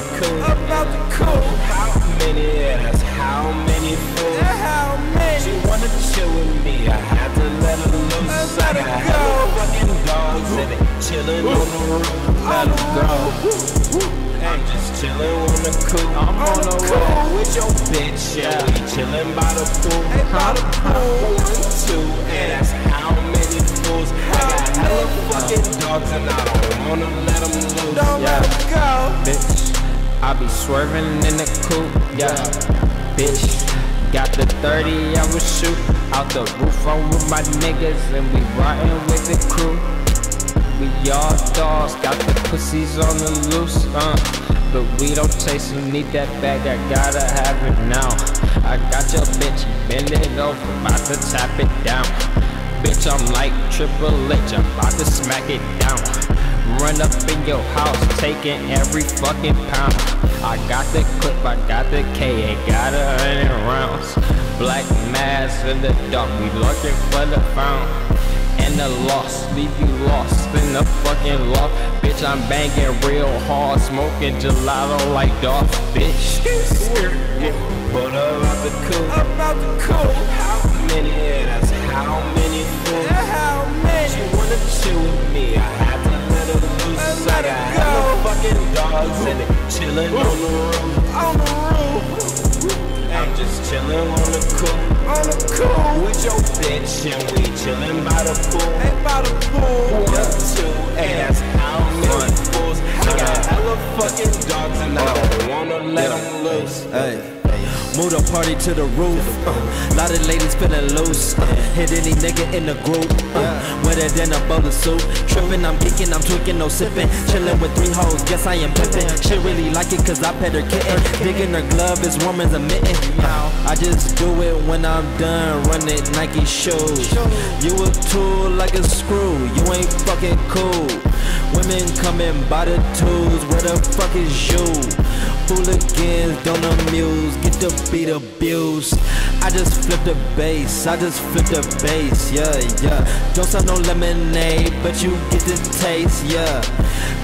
the cool. About the cool. How many? That's how many fools. How many? She wanna chill with me. I had to let her loose. I let her I go. fucking dogs and chillin' on the roof. Let her go. I'm just chillin' on the cool. I'm on the cool with your bitch. Yeah, we chillin' by the pool. Hey, by the pool. One, two, and that's how many fools. I got hella fucking dogs and I don't wanna let them loose. Don't Yeah. let 'em go. Be swerving in the coupe, yeah, bitch. Got the 30, I will shoot out the roof. I'm with my niggas and we riding with the crew. We all dogs, got the pussies on the loose, uh. But we don't chase, you need that bag, I gotta have it now. I got your bitch, bend it over, about to tap it down. Bitch, I'm like Triple H, I'm about to smack it down. Run up in your house, taking every fucking pound. I got the clip, I got the K, ain't got a hundred rounds. Black mass in the dark, we looking for the found. And the lost, leave you lost in the fucking loft. Bitch, I'm banging real hard, smoking gelato like Dolph, bitch. But about the cool. About the cool. How many? That's how many fools. How many? She wanna chill with me. I fucking dogs and they chillin' on the roof. On the roof. I'm just chillin' on the cool. On the cool. With your bitch and we chillin' by the pool. Hey, by the pool. One, two, and that's how many fools. I got hella fucking Move the party to the roof. Uh, lot of ladies feeling loose. Uh, hit any nigga in the group. Uh, wetter than a bowler suit. Tripping, I'm geeking, I'm tweaking, no sipping. Chilling with three hoes, guess I am pimping. She really like it cause I pet her kitten. Digging her glove as warm as a mitten. Uh, I just do it when I'm done running Nike shoes. You a tool like a screw. You ain't fucking cool. Women coming by the tools. Where the fuck is you? Hooligans don't amuse, get the beat abused. I just flip the bass, I just flip the bass, yeah, yeah. Don't sell no lemonade, but you get the taste, yeah.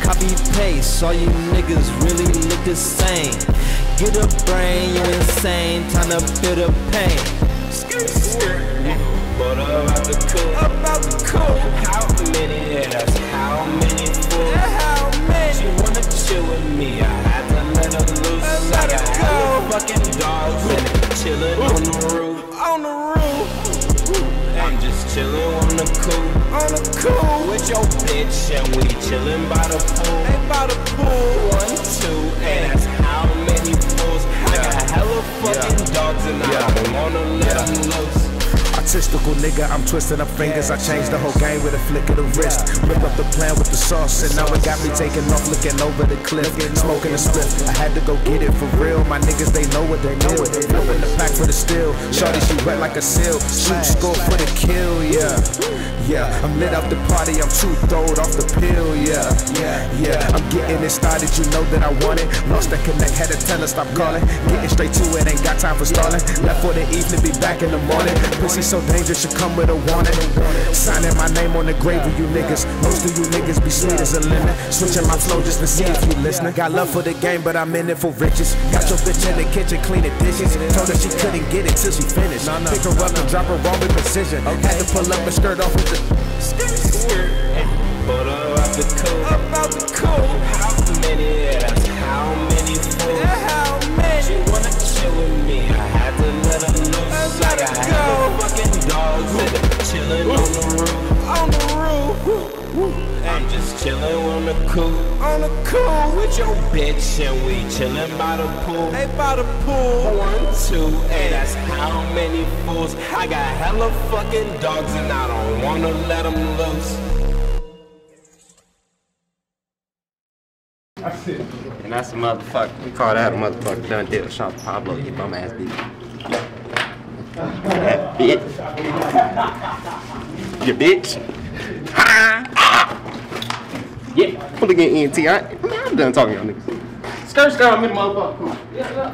Copy paste, all you niggas really look the same. Get a brain, you insane, time to feel the pain. But about chillin' on the cool. On the cool. With your bitch and we chillin' by the pool. Hey, by the pool. One, two, and that's how many fools. I got hella fucking dogs and I don't wanna let them loose. Nigga, I'm twisting up fingers. I changed the whole game with a flick of the wrist. Whip up the plan with the sauce, and now it got me taking off, looking over the cliff, smoking a split. I had to go get it for real. My niggas, they know what they know. Flipping the pack for the steal. Shorty, she wet like a seal. Shoot, score for the kill, yeah. Yeah, I'm lit out the party, I'm too throwed off the pill, yeah. Yeah, yeah. I'm getting it started, you know that I want it. Lost that connect, had to tell her stop calling. Getting straight to it, ain't got time for stalling. Left for the evening, be back in the morning. Pussy so dangerous, should come with a warning. Signing my name on the grave of you niggas. Most of you niggas be sweet as a lemon. Switching my flow just to see if you listening. Got love for the game, but I'm in it for riches. Got your bitch in the kitchen cleaning dishes. Told her she couldn't get it till she finished. Pick her up and drop her wrong with precision. Had to pull up and skirt off with the But about the cool, about the cool. Fucking dogs and they chillin' on the roof. On the roof. I'm just chillin' on the cool, on the cool with your bitch, and we chillin' by the pool. Hey, by the pool. One, two, and that's how many fools. I got hella fucking dogs, and I don't wanna let them loose. And that's a motherfucker. We call that a motherfucker done did a Sean Pablo, you bum ass bitch. That bitch. You bitch. Ha! Yeah, Foolagains ENT. I, I'm done talking to y'all niggas. Skirt skirt, I'm in the motherfucker. Yeah, yeah.